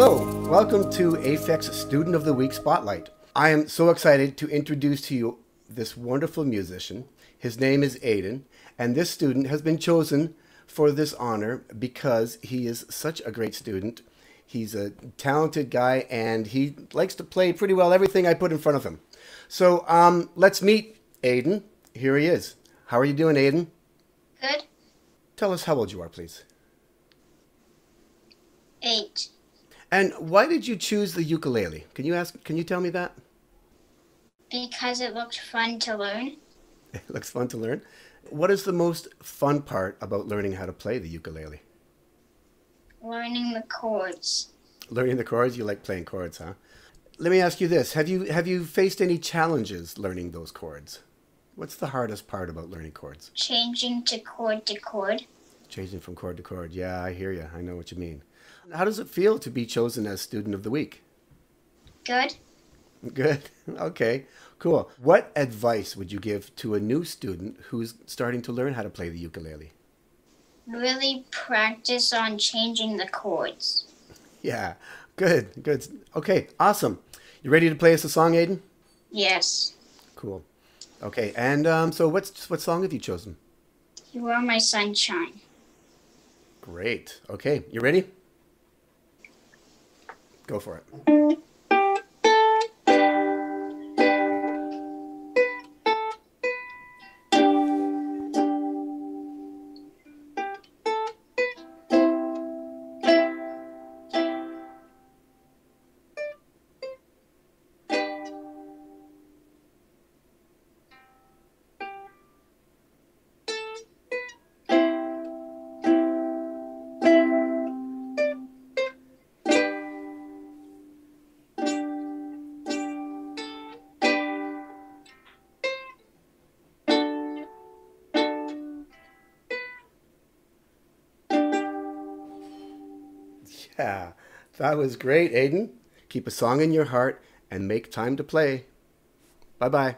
Hello, welcome to AIFEC Student of the Week Spotlight. I am so excited to introduce to you this wonderful musician. His name is Aidan, and this student has been chosen for this honor because he is such a great student. He's a talented guy and he likes to play pretty well everything I put in front of him. So um, let's meet Aidan. Here he is. How are you doing, Aidan? Good. Tell us how old you are, please. Eight. And why did you choose the ukulele? Can you ask? Can you tell me that? Because it looked fun to learn. It looks fun to learn. What is the most fun part about learning how to play the ukulele? Learning the chords. Learning the chords. You like playing chords, huh? Let me ask you this: Have you have you faced any challenges learning those chords? What's the hardest part about learning chords? Changing to chord to chord. Changing from chord to chord. Yeah, I hear you. I know what you mean. How does it feel to be chosen as student of the week? Good. Good. Okay. Cool. What advice would you give to a new student who's starting to learn how to play the ukulele? Really practice on changing the chords. Yeah. Good. Good. Okay. Awesome. You ready to play us a song, Aidan? Yes. Cool. Okay. And um, so, what's what song have you chosen? You are my sunshine. Great. Okay. You ready? Go for it. Yeah, that was great, Aidan. Keep a song in your heart and make time to play. Bye bye.